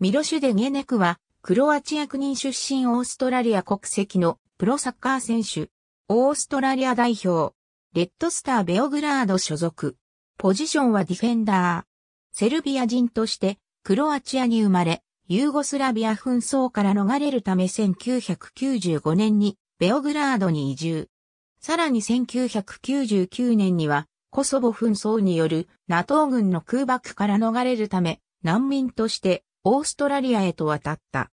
ミロシュ・デゲネクは、クロアチア国出身オーストラリア国籍のプロサッカー選手。オーストラリア代表。レッドスター・ベオグラード所属。ポジションはディフェンダー。セルビア人としてクロアチアに生まれ、ユーゴスラビア紛争から逃れるため1995年にベオグラードに移住。さらに1999年にはコソボ紛争による NATO 軍の空爆から逃れるため難民としてオーストラリアへと渡った。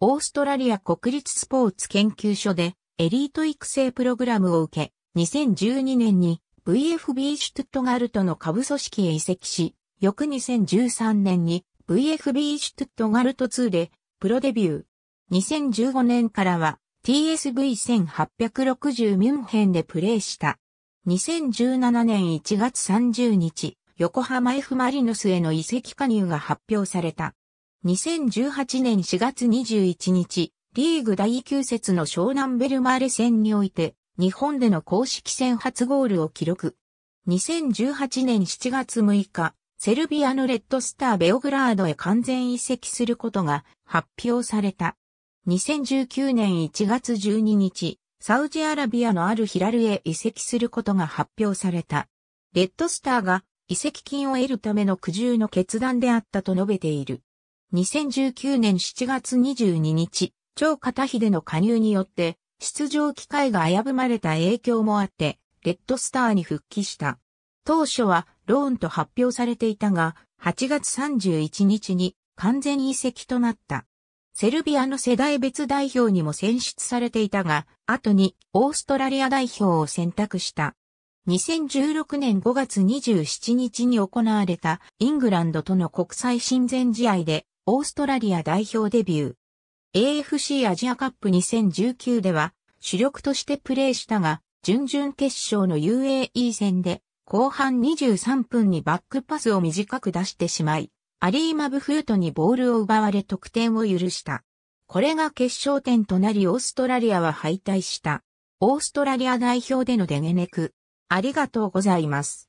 オーストラリア国立スポーツ研究所でエリート育成プログラムを受け、2012年に VFB シュトゥットガルトの下部組織へ移籍し、翌2013年に VFB シュトゥットガルト2でプロデビュー。2015年からは TSV1860 ミュンヘンでプレーした。2017年1月30日、横浜 F マリノスへの移籍加入が発表された。2018年4月21日、リーグ第9節の湘南ベルマーレ戦において、日本での公式戦初ゴールを記録。2018年7月6日、セルビアのレッドスターベオグラードへ完全移籍することが発表された。2019年1月12日、サウジアラビアのあるヒラルへ移籍することが発表された。レッドスターが移籍金を得るための苦渋の決断であったと述べている。2019年7月22日、超片秀の加入によって、出場機会が危ぶまれた影響もあって、レッドスターに復帰した。当初はローンと発表されていたが、8月31日に完全移籍となった。セルビアの世代別代表にも選出されていたが、後にオーストラリア代表を選択した。2016年5月27日に行われたイングランドとの国際親善試合でオーストラリア代表デビュー。AFC アジアカップ2019では主力としてプレーしたが、準々決勝の UAE 戦で後半23分にバックパスを短く出してしまい、アリーマブフートにボールを奪われ得点を許した。これが決勝点となりオーストラリアは敗退した。オーストラリア代表でのデゲネク。ありがとうございます。